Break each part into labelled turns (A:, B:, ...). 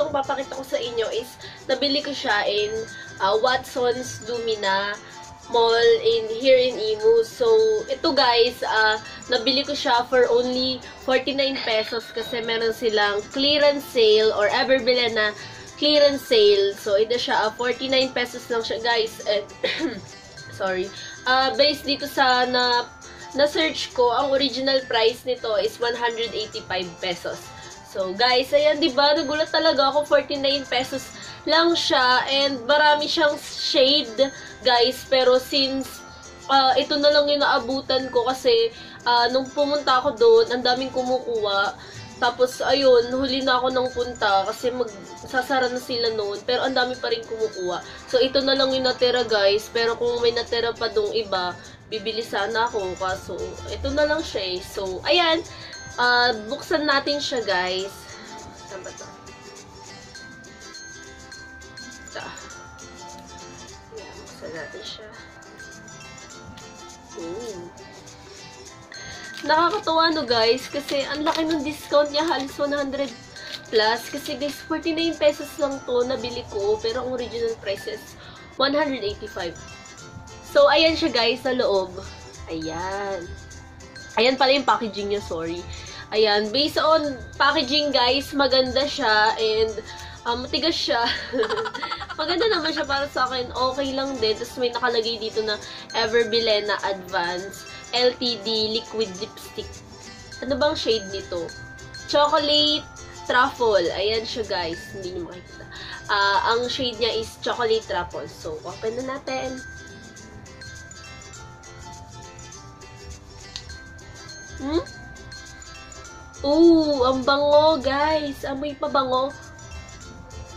A: itong papakita ko sa inyo is, nabili ko siya in uh, Watson's Lumina Mall in here in Imu. So, ito guys, uh, nabili ko siya for only 49 pesos kasi meron silang clearance sale or ever bila na clearance sale. So, ito siya, uh, 49 pesos lang siya guys. And, sorry. Uh, based dito sa na na-search ko, ang original price nito is 185 pesos. So, guys, ayan, di ba? Nagulat talaga ako, 49 pesos lang siya, and marami siyang shade, guys. Pero since, uh, ito na lang yung naabutan ko kasi, uh, nung pumunta ako doon, ang daming kumukuha. Tapos, ayun, huli na ako ng punta kasi magsasara na sila noon. Pero ang dami pa rin kumukuha. So, ito na lang yung natira, guys. Pero kung may natira pa dong iba, bibili sana ako. Kaso, ito na lang siya eh. So, ayan. Uh, buksan natin siya, guys. Saan ba ito? Ito. Ayan, buksan natin siya. Ooh. Nakakatawa no guys, kasi ang laki ng discount niya, halos 100 plus. Kasi guys, 49 pesos lang to nabili ko, pero ang original price is 185. So, ayan siya guys, sa loob. Ayan. Ayan pala yung packaging niya, sorry. Ayan, based on packaging guys, maganda siya and um, matigas siya. maganda naman siya para sa akin. Okay lang din. Tapos may nakalagay dito na Everbilena Advance LTD Liquid Lipstick. Ano bang shade nito? Chocolate Truffle. Ayan siya guys. Hindi nyo makikita. Uh, ang shade niya is Chocolate Truffle. So, open na natin. Hmm? Ooh, ang bango, guys. Amoy pa bango.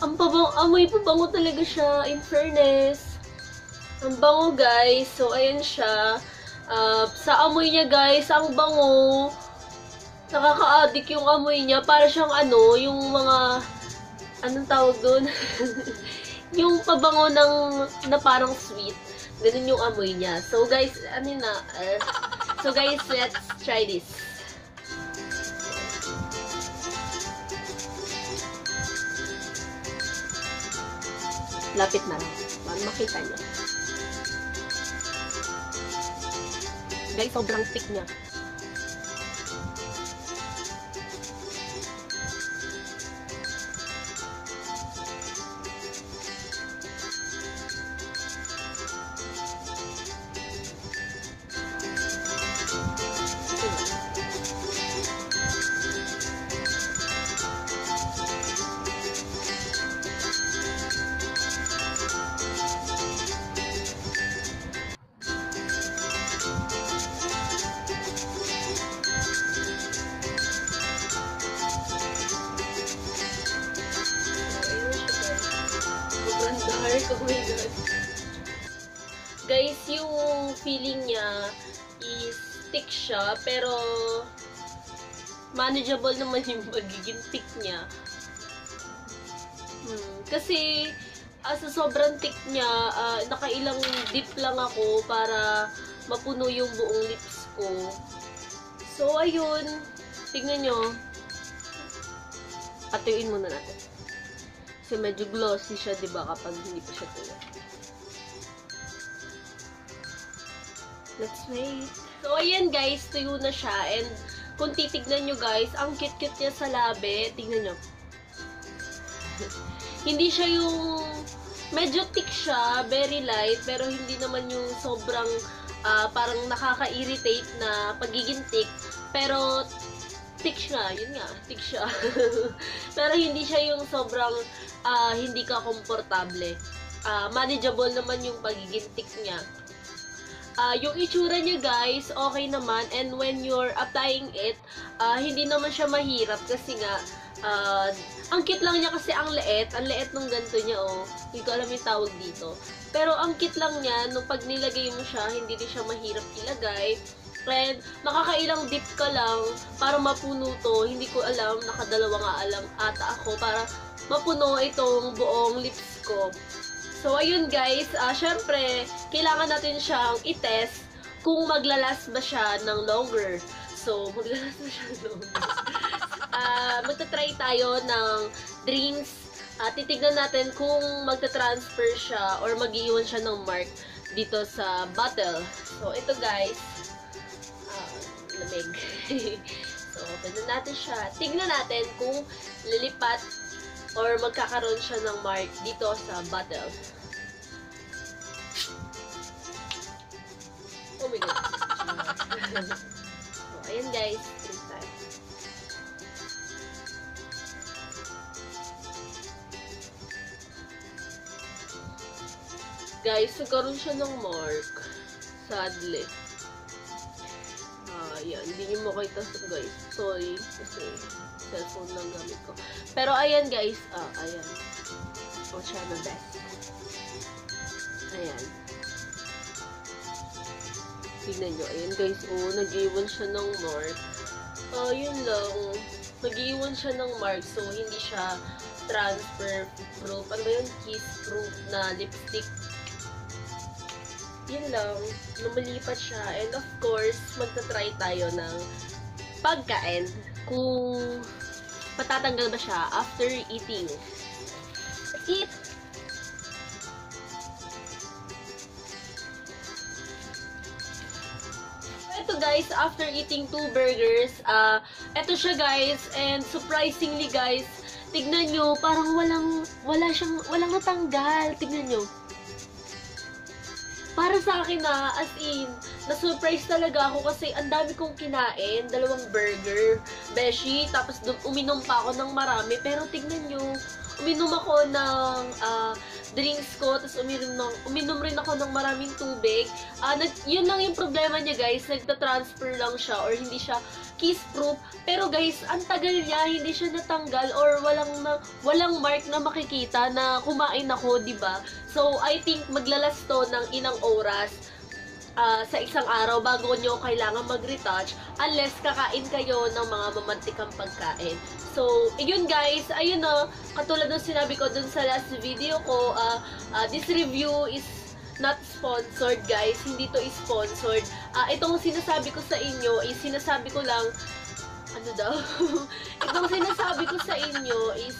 A: Ang pabango, amoy pa bango talaga siya, in fairness. Ang bango, guys. So, ayan siya. Uh, sa amoy niya, guys, ang bango. Nakaka-addict yung amoy niya. Para siyang ano, yung mga... Anong tawag doon? yung pabango ng, na parang sweet. Ganun yung amoy niya. So, guys, ano na... Uh, So guys, let's try this. Lapit na lang. Makita nyo. Guys, sobrang thick niya. Dark. Oh my God. Guys, yung feeling niya is thick siya, pero manageable naman yung magiging thick niya. Hmm, kasi uh, sa sobrang thick niya, uh, nakailang dip lang ako para mapuno yung buong lips ko. So, ayun. Tignan nyo. Patuyuin muna natin. Kasi medyo glossy siya, di ba, kapag hindi pa siya tuyo. Let's wait. So, ayan guys, tuyo na siya. And, kung titignan nyo guys, ang cute-cute niya sa labi. Tignan nyo. hindi siya yung... Medyo thick siya, very light, pero hindi naman yung sobrang uh, parang nakaka-irritate na pagiging thick. Pero, thick siya, yun nga, thick siya. pero hindi siya yung sobrang uh, hindi ka komportable. Uh, manageable naman yung pagiging tick niya. Uh, yung itsura niya guys, okay naman. And when you're applying it, uh, hindi naman siya mahirap kasi nga, uh, ang cute lang niya kasi ang leet. Ang leet nung ganito niya, oh. Hindi ko alam yung tawag dito. Pero ang cute lang niya, nung pag nilagay mo siya, hindi din siya mahirap ilagay. And makakailang dip ka lang para mapuno to. Hindi ko alam, nakadalawa nga alam ata ako para mapuno itong buong lips ko. So, ayun guys, uh, syempre, kailangan natin siyang i-test kung maglalas ba siya ng longer. So, maglalas ba siya ng longer? uh, magta-try tayo ng Dreams uh, titignan natin kung magta-transfer siya or mag-iwan siya ng mark dito sa bottle. So, ito guys, lamig. so, na natin siya. Tignan natin kung lilipat or magkakaroon siya ng mark dito sa bottle. Oh my god. so, ayan guys. Inside. Guys, nagkaroon siya ng mark. Sadly. Ah, yan. Hindi niyo makita sa guys. Sorry. Kasi cellphone lang gamit ko. Pero ayan guys. Ah, ayan. O, siya na best. Ayan. Tignan nyo. Ayan guys. Oh, nag-iwan siya ng mark. Ah, yun lang. Nag-iwan siya ng mark. So, hindi siya transfer proof. Ano ba yun? Kiss proof na lipstick yun lang, lumalipat siya. And of course, magta-try tayo ng pagkain kung patatanggal ba siya after eating. Eat! Ito guys, after eating two burgers, uh, ito siya guys, and surprisingly guys, tignan nyo, parang walang, wala siyang, walang natanggal. Tignan nyo para sa akin na, as in, na-surprise talaga ako kasi ang dami kong kinain, dalawang burger, beshi, tapos uminom pa ako ng marami, pero tignan nyo, uminom ako ng uh, drinks ko, tapos uminom, ng, uminom rin ako ng maraming tubig. Uh, nag, yun lang yung problema niya guys, nagta-transfer lang siya or hindi siya kiss-proof. Pero guys, ang tagal niya, hindi siya natanggal or walang na, walang mark na makikita na kumain ako, 'di ba? So, I think maglalas to ng inang oras uh, sa isang araw bago nyo kailangan mag-retouch unless kakain kayo ng mga mamantikang pagkain. So, yun guys, ayun no, katulad ng sinabi ko dun sa last video ko, uh, uh, this review is not sponsored guys, hindi to sponsored. Uh, itong sinasabi ko sa inyo is sinasabi ko lang, ano daw? itong sinasabi ko sa inyo is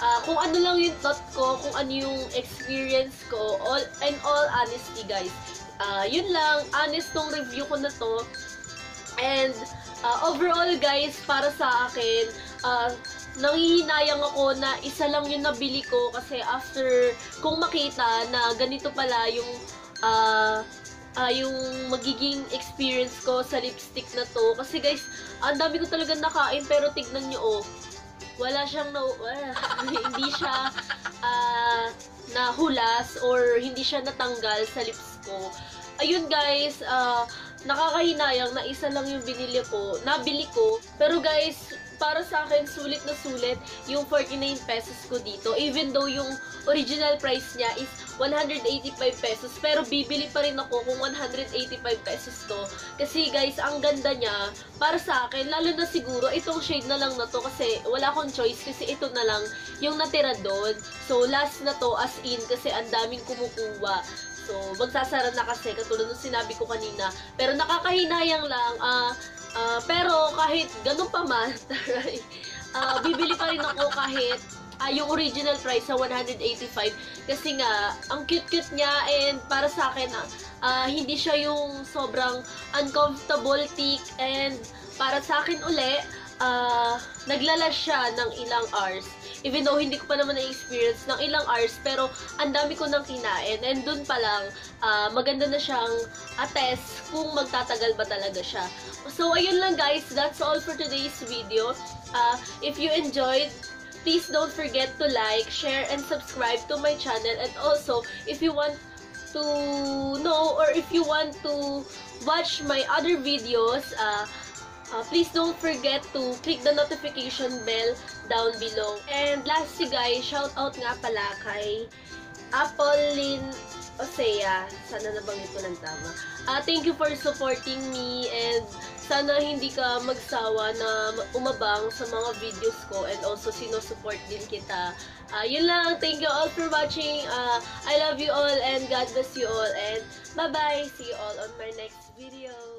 A: uh, kung ano lang yung thought ko, kung ano yung experience ko, all, and all honesty guys. Uh, yun lang, honest tong review ko na to. And uh, overall guys, para sa akin, uh, nangihinayang ako na isa lang yung nabili ko kasi after kung makita na ganito pala yung uh, uh, yung magiging experience ko sa lipstick na to. Kasi guys, ang dami ko talaga nakain pero tignan nyo oh. Wala siyang na, wala, hindi siya uh, nahulas or hindi siya natanggal sa lips ko. Ayun guys, uh, nakakahinayang na isa lang yung binili ko, nabili ko. Pero guys, para sa akin, sulit na sulit yung 49 pesos ko dito. Even though yung original price niya is 185 pesos. Pero bibili pa rin ako kung 185 pesos to. Kasi guys, ang ganda niya, para sa akin, lalo na siguro, itong shade na lang na to. Kasi wala akong choice kasi ito na lang yung natira doon. So, last na to as in kasi ang daming kumukuha. So, magsasara na kasi, katulad ng sinabi ko kanina. Pero nakakahinayang lang, ah, uh, Uh, pero kahit ganun pa man, uh, bibili pa rin ako kahit uh, yung original price sa 185 kasi nga ang cute-cute niya and para sa akin uh, hindi siya yung sobrang uncomfortable thick and para sa akin uli uh, naglalas siya ng ilang hours even though hindi ko pa naman na-experience ng ilang hours, pero ang dami ko nang kinain. And dun pa lang, uh, maganda na siyang attest kung magtatagal ba talaga siya. So, ayun lang guys. That's all for today's video. Uh, if you enjoyed, please don't forget to like, share, and subscribe to my channel. And also, if you want to know or if you want to watch my other videos, uh, Uh, please don't forget to click the notification bell down below. And lastly guys, shout out nga pala kay Apollin Osea. Sana nabanggit ko ng tama. Uh, thank you for supporting me and sana hindi ka magsawa na umabang sa mga videos ko and also sinusupport din kita. Uh, yun lang. Thank you all for watching. Uh, I love you all and God bless you all and bye-bye. See you all on my next video.